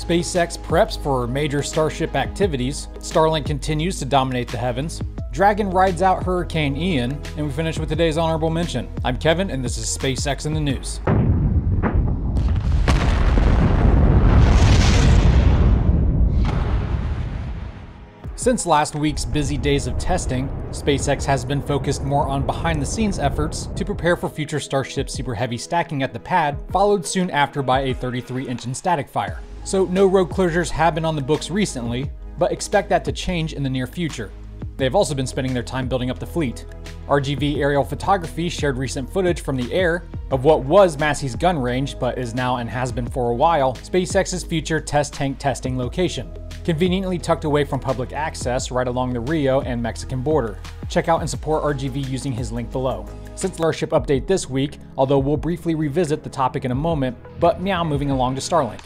SpaceX preps for major Starship activities. Starlink continues to dominate the heavens. Dragon rides out Hurricane Ian, and we finish with today's honorable mention. I'm Kevin, and this is SpaceX in the News. Since last week's busy days of testing, SpaceX has been focused more on behind the scenes efforts to prepare for future Starship Super Heavy stacking at the pad, followed soon after by a 33 engine static fire. So, no road closures have been on the books recently, but expect that to change in the near future. They've also been spending their time building up the fleet. RGV Aerial Photography shared recent footage from the air of what was Massey's gun range, but is now and has been for a while, SpaceX's future test tank testing location conveniently tucked away from public access right along the Rio Grande Mexican border. Check out and support RGV using his link below. Since Starship update this week, although we'll briefly revisit the topic in a moment, but meow moving along to Starlink.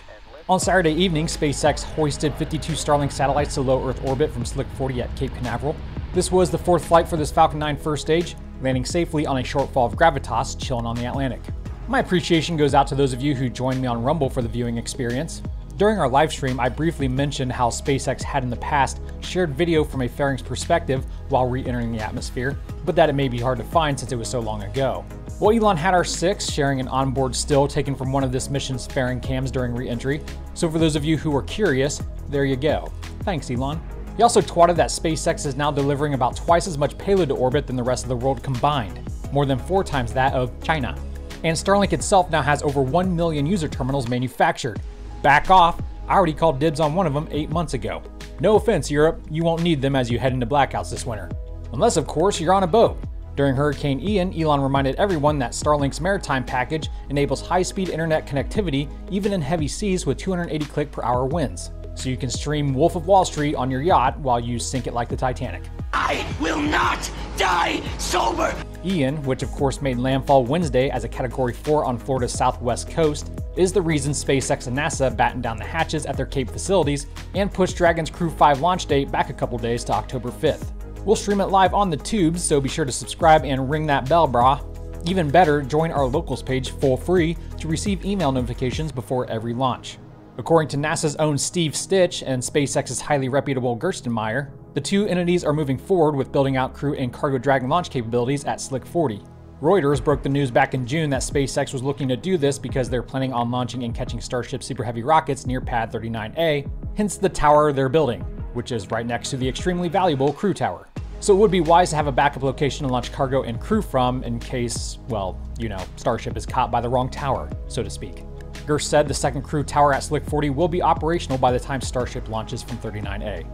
On Saturday evening, SpaceX hoisted 52 Starlink satellites to low Earth orbit from Slick 40 at Cape Canaveral. This was the fourth flight for this Falcon 9 first stage, landing safely on a Shortfall of Gravitas, chilling on the Atlantic. My appreciation goes out to those of you who joined me on Rumble for the viewing experience. During our live stream, I briefly mentioned how SpaceX had in the past shared video from a fairing's perspective while re entering the atmosphere, but that it may be hard to find since it was so long ago. Well, Elon had our 6 sharing an onboard still taken from one of this mission's fairing cams during re entry, so for those of you who are curious, there you go. Thanks, Elon. He also twatted that SpaceX is now delivering about twice as much payload to orbit than the rest of the world combined, more than four times that of China. And Starlink itself now has over 1 million user terminals manufactured, Back off, I already called dibs on one of them eight months ago. No offense, Europe, you won't need them as you head into blackouts this winter. Unless, of course, you're on a boat. During Hurricane Ian, Elon reminded everyone that Starlink's maritime package enables high speed internet connectivity even in heavy seas with 280 click per hour winds. So you can stream Wolf of Wall Street on your yacht while you sink it like the Titanic. I will not die sober! Ian, which of course made landfall Wednesday as a Category 4 on Florida's southwest coast, is the reason SpaceX and NASA battened down the hatches at their Cape facilities and pushed Dragon's Crew 5 launch date back a couple days to October 5th. We'll stream it live on the tubes, so be sure to subscribe and ring that bell, brah. Even better, join our locals page for free to receive email notifications before every launch. According to NASA's own Steve Stich and SpaceX's highly reputable Gerstenmaier, the two entities are moving forward with building out Crew and Cargo Dragon launch capabilities at Slick 40. Reuters broke the news back in June that SpaceX was looking to do this because they're planning on launching and catching Starship Super Heavy rockets near Pad 39A, hence the tower they're building, which is right next to the extremely valuable Crew Tower. So it would be wise to have a backup location to launch cargo and crew from in case, well, you know, Starship is caught by the wrong tower, so to speak. Gerst said the second crew tower at Slick 40 will be operational by the time Starship launches from 39A.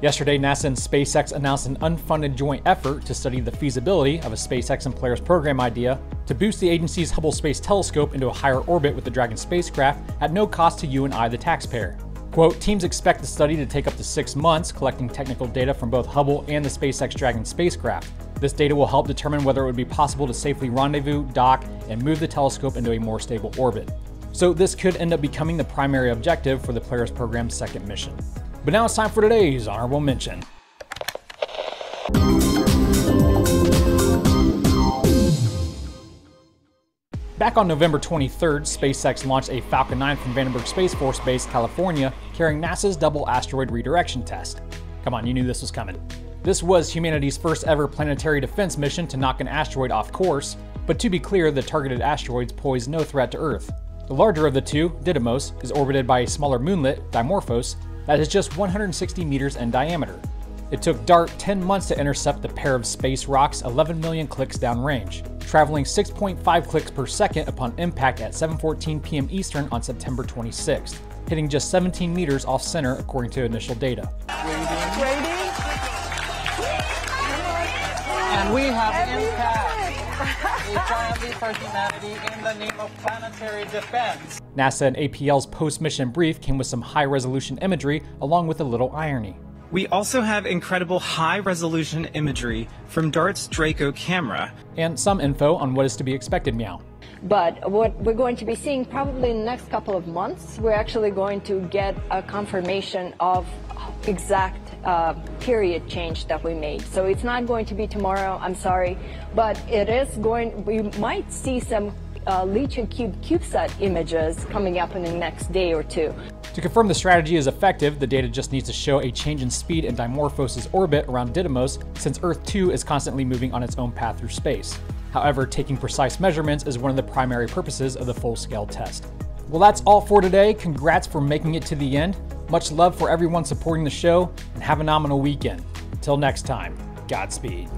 Yesterday, NASA and SpaceX announced an unfunded joint effort to study the feasibility of a SpaceX and Polaris program idea to boost the agency's Hubble Space Telescope into a higher orbit with the Dragon spacecraft at no cost to you and I, the taxpayer. Quote, teams expect the study to take up to six months, collecting technical data from both Hubble and the SpaceX Dragon spacecraft. This data will help determine whether it would be possible to safely rendezvous, dock, and move the telescope into a more stable orbit. So this could end up becoming the primary objective for the Polaris program's second mission. But now it's time for today's honorable mention. Back on November 23rd, SpaceX launched a Falcon 9 from Vandenberg Space Force Base, California, carrying NASA's double asteroid redirection test. Come on, you knew this was coming. This was humanity's first ever planetary defense mission to knock an asteroid off course, but to be clear, the targeted asteroids pose no threat to Earth. The larger of the two, Didymos, is orbited by a smaller moonlet, Dimorphos, that is just 160 meters in diameter. It took DART 10 months to intercept the pair of space rocks 11 million clicks downrange, traveling 6.5 clicks per second upon impact at 7:14 p.m. Eastern on September 26th, hitting just 17 meters off center according to initial data. And we have impact. triumph for humanity in the name of planetary defense. NASA and APL's post mission brief came with some high resolution imagery along with a little irony. We also have incredible high resolution imagery from DART's Draco camera. And some info on what is to be expected, Meow. But what we're going to be seeing probably in the next couple of months, we're actually going to get a confirmation of exact uh, period change that we made. So it's not going to be tomorrow, I'm sorry, but it is going, we might see some uh, LICIACube CubeSat images coming up in the next day or two. To confirm the strategy is effective, the data just needs to show a change in speed in Dimorphos' orbit around Didymos, since Earth 2 is constantly moving on its own path through space. However, taking precise measurements is one of the primary purposes of the full-scale test. Well, that's all for today. Congrats for making it to the end. Much love for everyone supporting the show, and have a nominal weekend. Until next time, Godspeed.